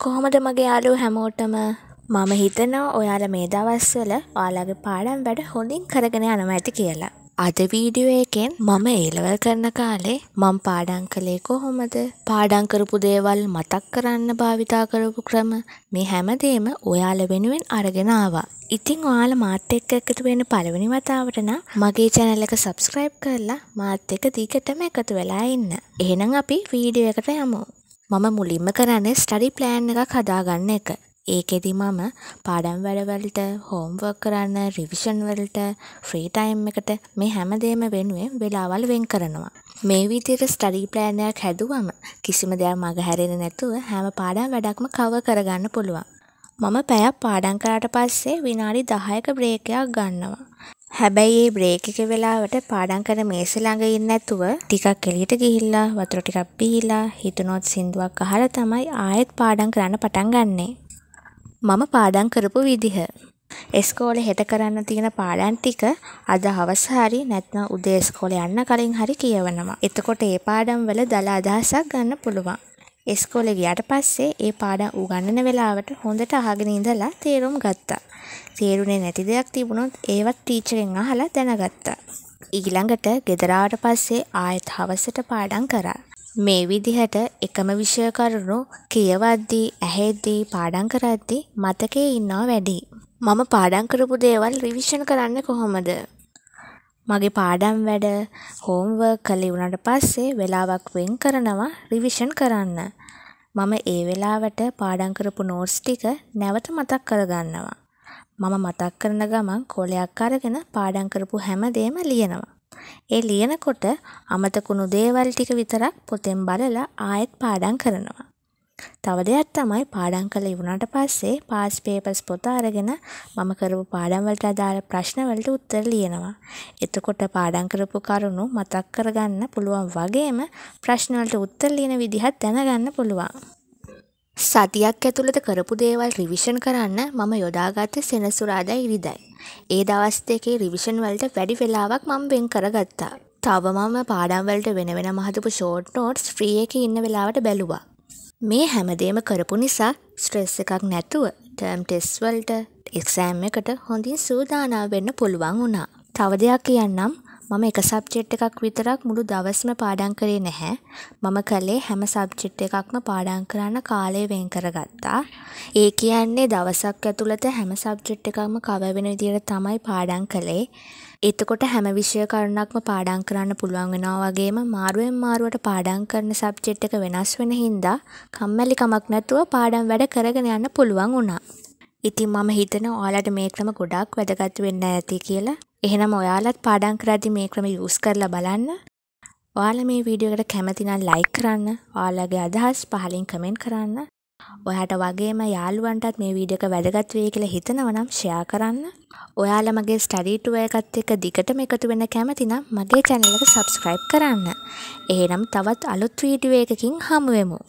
කොහොමද මගේ යාළුවෝ හැමෝටම මම හිතනවා ඔයාලා මේ දවස්වල ඔයාලගේ පාඩම් වැඩ හොඳින් කරගෙන යනවා ඇති කියලා. අද වීඩියෝ එකෙන් මම ඒලෙවල් කරන කාලේ මම පාඩම් කළේ කොහොමද? පාඩම් කරපු දේවල් මතක් කරන්න භාවිතා කරපු ක්‍රම මේ හැමදේම ඔයාලා වෙනුවෙන් අරගෙන ආවා. ඉතින් ඔයාලා මාත් එක්ක එකතු වෙන්න පළවෙනි වතාවට නම් මගේ channel එක subscribe කරලා මාත් එක්ක දිගටම එකතු වෙලා ඉන්න. එහෙනම් අපි වීඩියෝ එකට යමු. මම මුලින්ම කරන්නේ ස්ටඩි ප්ලෑන් එකක් හදාගන්න එක. ඒකෙදි මම පාඩම් වැඩවලට හෝම්වර්ක් කරන්න රිවිෂන් වලට ෆ්‍රී ටයිම් එකට මේ හැමදේම වෙනුවෙන් වෙලාවල් වෙන් කරනවා. මේ විදිහට ස්ටඩි ප්ලෑන් එකක් හැදුවම කිසිම දෙයක් මගහැරෙන්නේ නැතුව හැම පාඩම් වැඩක්ම කවර් කරගන්න පුළුවන්. මම පැයක් පාඩම් කරාට පස්සේ විනාඩි 10ක බ්‍රේක් එකක් ගන්නවා. හැබැයි ඒ බ්‍රේක් එක වෙලාවට පාඩම් කරන මේසෙ ළඟ ඉන්නේ නැතුව ටිකක් එළියට ගිහිල්ලා වතුර ටිකක් බීලා හිතනොත් සින්දුවක් අහලා තමයි ආයෙත් පාඩම් කරන්න පටන් ගන්නෙ. මම පාඩම් කරපු විදිහ. ඉස්කෝලේ හෙට කරන්න තියෙන පාඩම් ටික අද හවස හරි නැත්නම් උදේ ඉස්කෝලේ යන්න කලින් හරි කියවනවා. එතකොට ඒ පාඩම් වල දල අදහසක් ගන්න පුළුවන්. ඉස්කෝලේ ගියාට පස්සේ ඒ පාඩම් උගන්වන වෙලාවට හොඳට අහගෙන ඉඳලා තේරුම් ගත්තා. තේරුනේ නැති දෙයක් තිබුණොත් ඒවත් ටීචරෙන් අහලා දැනගත්තා. ඊළඟට ගෙදර ආවට පස්සේ ආයෙත් හවසට පාඩම් කරා. මේ විදිහට එකම විෂය කරුණු කියවද්දී ඇහෙද්දී පාඩම් කරද්දී මතකේ ඉන්නවා වැඩි. මම පාඩම් කරපු දේවල් රිවිෂන් කරන්නේ කොහොමද? මගේ පාඩම් වැඩ හෝම්වර්ක් කළේ වුණාට පස්සේ වෙලාවක් වෙන් කරනවා රිවිෂන් කරන්න. මම ඒ වෙලාවට පාඩම් කරපු නෝට්ස් ටික නැවත මතක් කරගන්නවා. මම මතක් කරන ගමන් කොලයක් අරගෙන පාඩම් කරපු හැම දේම ලියනවා. ඒ ලියනකොට අමතකුණු දේවල් ටික විතරක් පොතෙන් බලලා ආයෙත් පාඩම් කරනවා. තව දෙයක් තමයි පාඩම් කළා ඉවරනට පස්සේ පාස් පේපර්ස් පොත අරගෙන මම කරපු පාඩම් වලට අදාළ ප්‍රශ්න වලට උත්තර ලියනවා. එතකොට පාඩම් කරපු කරුණු මතක් කරගන්න පුළුවන් වගේම ප්‍රශ්න වලට උත්තර ලියන විදිහත් දැනගන්න පුළුවන්. සතියක් ඇතුළත කරපු දේවල් රිවිෂන් කරන්න මම යොදාගත්තේ සෙනසුරාදා ඉරිදයි. ඒ දවස් දෙකේ රිවිෂන් වලට වැඩි වෙලාවක් මම වෙන් කරගත්තා. තව මම පාඩම් වලට වෙන වෙනම හදපු ෂෝට් නෝට්ස් ෆ්‍රී එකේ ඉන්න වෙලාවට බැලුවා. මේ හැමදේම කරපු නිසා ස්ට්‍රෙස් එකක් නැතුව ටර්ම් ටෙස්ට් වලට එක්සෑම් එකට හොඳින් සූදානම් වෙන්න පුළුවන් වුණා. තව දෙයක් කියන්නම් මම එක සබ්ජෙක්ට් එකක් විතරක් මුළු දවස්ම පාඩම් කරේ නැහැ. මම කළේ හැම සබ්ජෙක්ට් එකක්ම පාඩම් කරන්න කාලය වෙන් කරගත්තා. ඒ කියන්නේ දවසක් ඇතුළත හැම සබ්ජෙක්ට් එකක්ම කවර් වෙන විදිහට තමයි පාඩම් කළේ. එතකොට හැම විෂය කරුණක්ම පාඩම් කරන්න පුළුවන් වෙනවා වගේම මාරුවෙන් මාරුවට පාඩම් කරන සබ්ජෙක්ට් එක වෙනස් වෙන හින්දා කම්මැලි කමක් නැතුව පාඩම් වැඩ කරගෙන යන්න පුළුවන් වුණා. ඉතින් මම හිතනවා ඔයාලට මේ ක්‍රම ගොඩාක් වැදගත් වෙන්න ඇති කියලා. එහෙනම් ඔයාලත් පාඩම් කරද්දි මේ ක්‍රම යූස් කරලා බලන්න. ඔයාලා මේ වීඩියෝ එකට කැමති නම් ලයික් කරන්න. ඔයාලගේ අදහස් පහලින් කමෙන්ට් කරන්න. ඔයාට වගේම යාළුවන්ටත් මේ වීඩියෝ එක වැදගත් වෙයි කියලා හිතනවා නම් ෂෙයා කරන්න. ඔයාලා මගේ ස්ටඩි ටුවර් එකත් එක්ක දිගටම එකතු වෙන්න කැමති නම් මගේ channel එක subscribe කරන්න. එහෙනම් තවත් අලුත් වීඩියෝ එකකින් හමු වෙමු.